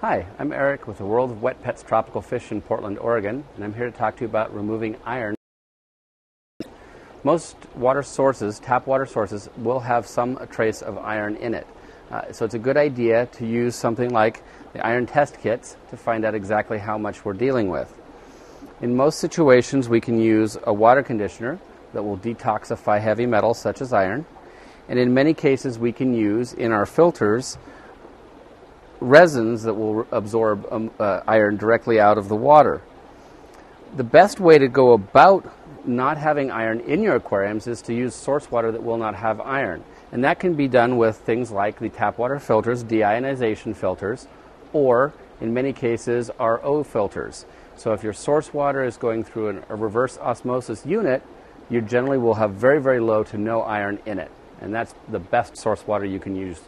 Hi, I'm Eric with the World of Wet Pets Tropical Fish in Portland, Oregon, and I'm here to talk to you about removing iron. Most water sources, tap water sources, will have some trace of iron in it. Uh, so it's a good idea to use something like the iron test kits to find out exactly how much we're dealing with. In most situations, we can use a water conditioner that will detoxify heavy metals such as iron. And in many cases, we can use in our filters resins that will absorb um, uh, iron directly out of the water. The best way to go about not having iron in your aquariums is to use source water that will not have iron. And that can be done with things like the tap water filters, deionization filters, or in many cases, RO filters. So if your source water is going through an, a reverse osmosis unit, you generally will have very, very low to no iron in it. And that's the best source water you can use